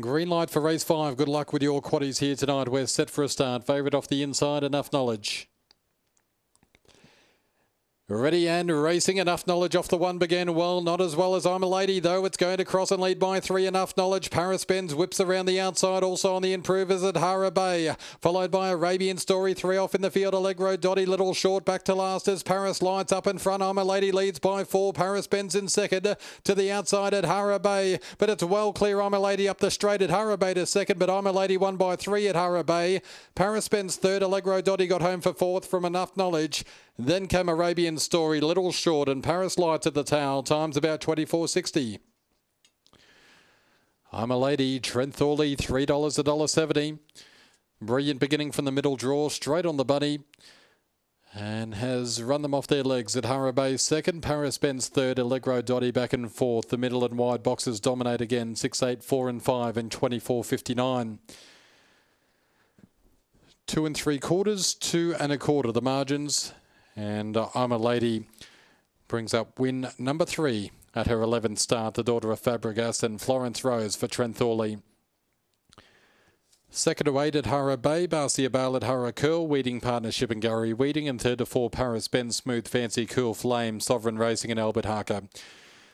Green light for race five. Good luck with your quaddies here tonight. We're set for a start. Favourite off the inside, enough knowledge. Ready and racing. Enough knowledge off the one began well. Not as well as I'm a lady, though. It's going to cross and lead by three. Enough knowledge. Paris Benz whips around the outside. Also on the improvers at Hara Bay. Followed by Arabian Story. Three off in the field. Allegro Dotty. Little short back to last as Paris lights up in front. I'm a lady leads by four. Paris Benz in second. To the outside at Hara Bay. But it's well clear. I'm a lady up the straight at Hara Bay to second. But I'm a lady one by three at Hara Bay. Paris Benz third. Allegro Dotty got home for fourth from enough knowledge. Then came Arabian Story, Little Short, and Paris Lights at the towel. Time's about 24.60. I'm a lady. Trent Thorley, $3, $1.70. Brilliant beginning from the middle draw, straight on the bunny. And has run them off their legs at Hara Bay second. Paris Benz third. Allegro Dotty back and forth. The middle and wide boxes dominate again. 6, 8, 4 and 5 and 24.59. Two and three quarters, two and a quarter the margins. And uh, I'm a Lady brings up win number three at her 11th start, the daughter of Fabregas and Florence Rose for Trent Thorley. Second to eight at Hara Bay, Barcia Bale at Hara Curl, Weeding Partnership and Gary Weeding, and third to four Paris Benz Smooth Fancy Cool Flame, Sovereign Racing and Albert Harker.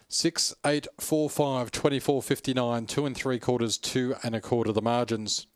Six, eight, four, five, 24, 59, two and three quarters, two and a quarter the margins.